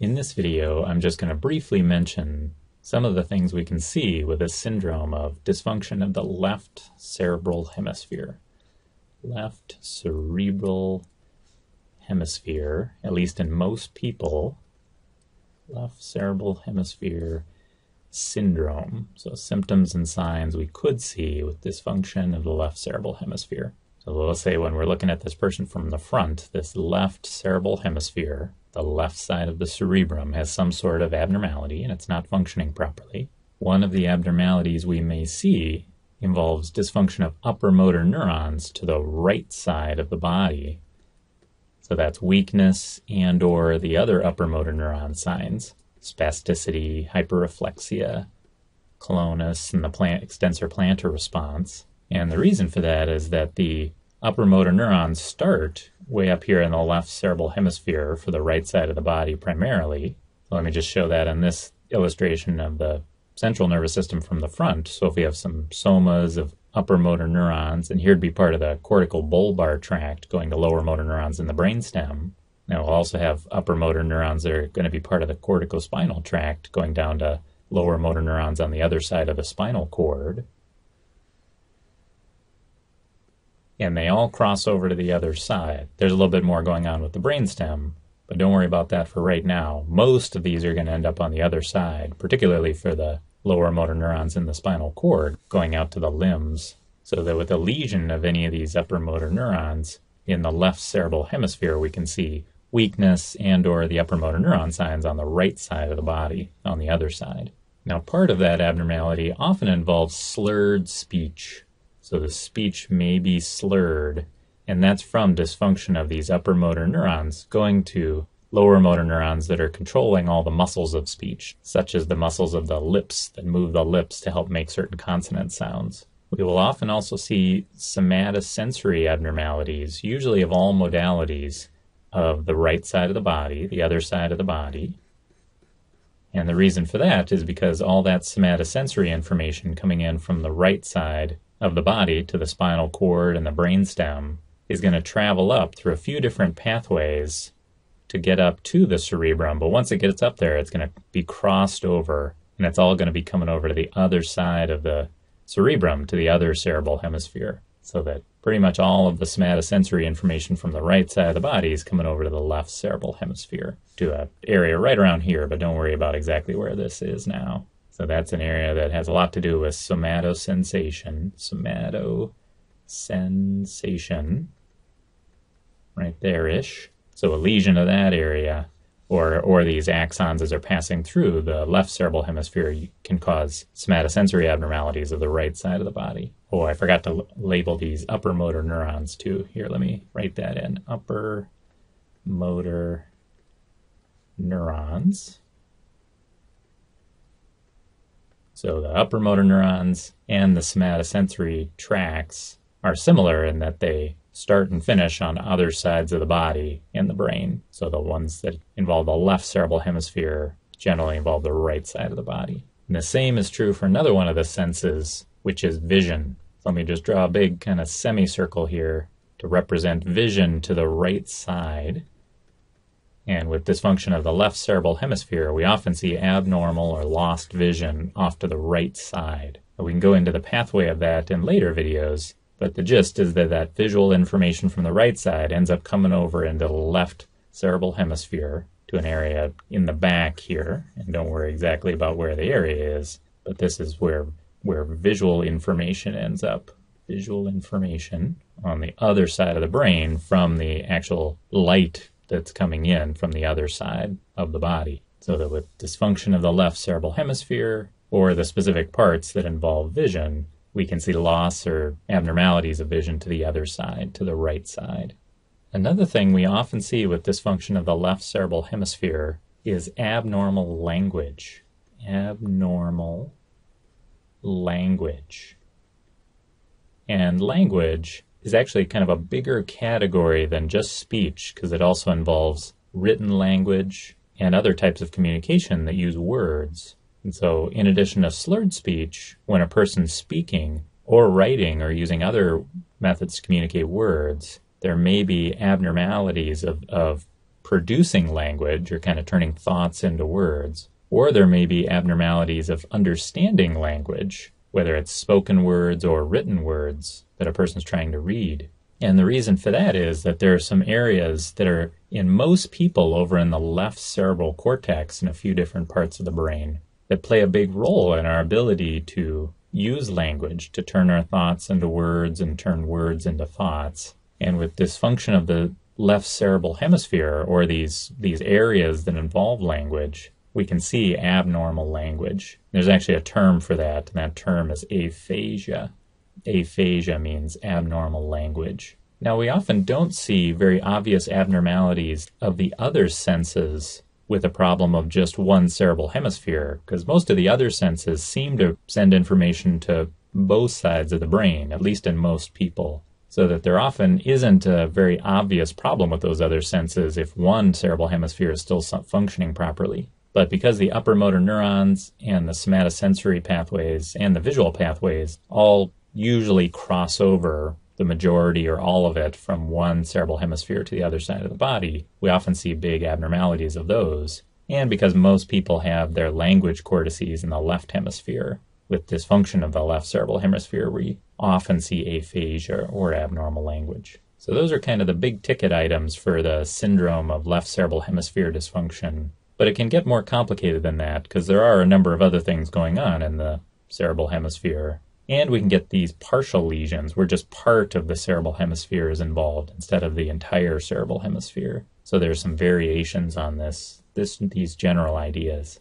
In this video, I'm just going to briefly mention some of the things we can see with this syndrome of dysfunction of the left cerebral hemisphere. Left cerebral hemisphere, at least in most people, left cerebral hemisphere syndrome. So, symptoms and signs we could see with dysfunction of the left cerebral hemisphere. So, let's say when we're looking at this person from the front, this left cerebral hemisphere the left side of the cerebrum has some sort of abnormality and it's not functioning properly. One of the abnormalities we may see involves dysfunction of upper motor neurons to the right side of the body. So that's weakness and or the other upper motor neuron signs, spasticity, hyperreflexia, clonus, and the plant extensor plantar response. And the reason for that is that the upper motor neurons start way up here in the left cerebral hemisphere for the right side of the body primarily. So let me just show that in this illustration of the central nervous system from the front. So if we have some somas of upper motor neurons, and here'd be part of the corticobulbar tract going to lower motor neurons in the brainstem. Now we'll also have upper motor neurons that are going to be part of the corticospinal tract going down to lower motor neurons on the other side of the spinal cord. And they all cross over to the other side. There's a little bit more going on with the brainstem, but don't worry about that for right now. Most of these are going to end up on the other side, particularly for the lower motor neurons in the spinal cord going out to the limbs. So that with a lesion of any of these upper motor neurons in the left cerebral hemisphere, we can see weakness and or the upper motor neuron signs on the right side of the body on the other side. Now, part of that abnormality often involves slurred speech so the speech may be slurred, and that's from dysfunction of these upper motor neurons going to lower motor neurons that are controlling all the muscles of speech, such as the muscles of the lips that move the lips to help make certain consonant sounds. We will often also see somatosensory abnormalities, usually of all modalities, of the right side of the body, the other side of the body. And the reason for that is because all that somatosensory information coming in from the right side of the body to the spinal cord and the brainstem is going to travel up through a few different pathways to get up to the cerebrum. But once it gets up there, it's going to be crossed over, and it's all going to be coming over to the other side of the cerebrum, to the other cerebral hemisphere. So that pretty much all of the somatosensory information from the right side of the body is coming over to the left cerebral hemisphere, to an area right around here, but don't worry about exactly where this is now. So that's an area that has a lot to do with somatosensation. Somatosensation. Right there ish. So a lesion of that area or, or these axons as they're passing through the left cerebral hemisphere can cause somatosensory abnormalities of the right side of the body. Oh, I forgot to l- label these upper motor neurons too. Here, let me write that in. Upper motor neurons. So the upper motor neurons and the somatosensory tracts are similar in that they start and finish on other sides of the body in the brain. So the ones that involve the left cerebral hemisphere generally involve the right side of the body. And the same is true for another one of the senses, which is vision. So let me just draw a big kind of semicircle here to represent vision to the right side. And with dysfunction of the left cerebral hemisphere, we often see abnormal or lost vision off to the right side. We can go into the pathway of that in later videos, but the gist is that that visual information from the right side ends up coming over into the left cerebral hemisphere to an area in the back here. And don't worry exactly about where the area is, but this is where where visual information ends up. Visual information on the other side of the brain from the actual light that's coming in from the other side of the body. So that with dysfunction of the left cerebral hemisphere or the specific parts that involve vision, we can see loss or abnormalities of vision to the other side, to the right side. Another thing we often see with dysfunction of the left cerebral hemisphere is abnormal language. Abnormal language. And language is actually kind of a bigger category than just speech because it also involves written language and other types of communication that use words. And so, in addition to slurred speech, when a person's speaking or writing or using other methods to communicate words, there may be abnormalities of, of producing language or kind of turning thoughts into words, or there may be abnormalities of understanding language, whether it's spoken words or written words that a person's trying to read. And the reason for that is that there are some areas that are in most people over in the left cerebral cortex in a few different parts of the brain that play a big role in our ability to use language to turn our thoughts into words and turn words into thoughts. And with dysfunction of the left cerebral hemisphere or these these areas that involve language, we can see abnormal language. There's actually a term for that, and that term is aphasia. Aphasia means abnormal language. Now, we often don't see very obvious abnormalities of the other senses with a problem of just one cerebral hemisphere, because most of the other senses seem to send information to both sides of the brain, at least in most people so that there often isn't a very obvious problem with those other senses if one cerebral hemisphere is still functioning properly. But because the upper motor neurons and the somatosensory pathways and the visual pathways all usually cross over the majority or all of it from one cerebral hemisphere to the other side of the body, we often see big abnormalities of those. And because most people have their language cortices in the left hemisphere, with dysfunction of the left cerebral hemisphere, we often see aphasia or abnormal language. So, those are kind of the big ticket items for the syndrome of left cerebral hemisphere dysfunction. But it can get more complicated than that because there are a number of other things going on in the cerebral hemisphere. And we can get these partial lesions where just part of the cerebral hemisphere is involved instead of the entire cerebral hemisphere. So there's some variations on this, this these general ideas.